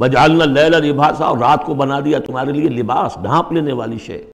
بجالنا لیلا لباسا، اور رات کو بنا دیا تمہارے لیے لباس، ڈھانپ لینے والی شے۔